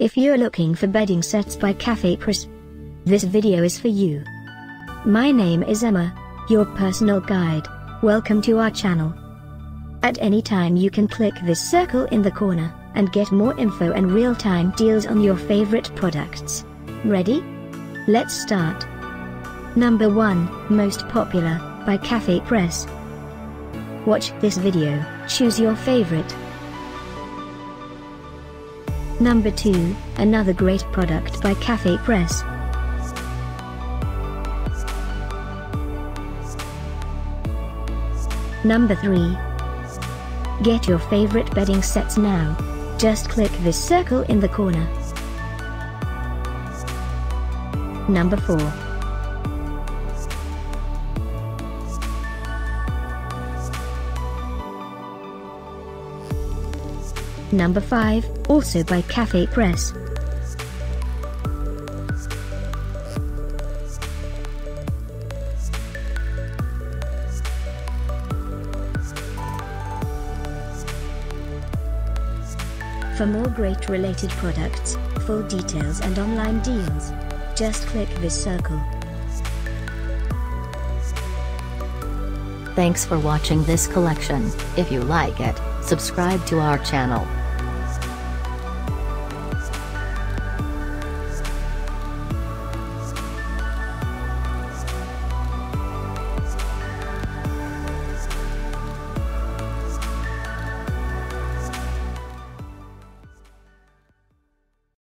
If you're looking for bedding sets by Cafe this video is for you. My name is Emma, your personal guide. Welcome to our channel. At any time you can click this circle in the corner, and get more info and real-time deals on your favorite products. Ready? Let's start. Number 1, Most Popular, by CafePress. Watch this video, choose your favorite. Number 2, another great product by CafePress. Number 3. Get your favorite bedding sets now. Just click this circle in the corner. Number 4. Number 5, also by CafePress. For more great related products, full details and online deals, just click this circle. Thanks for watching this collection. If you like it, subscribe to our channel.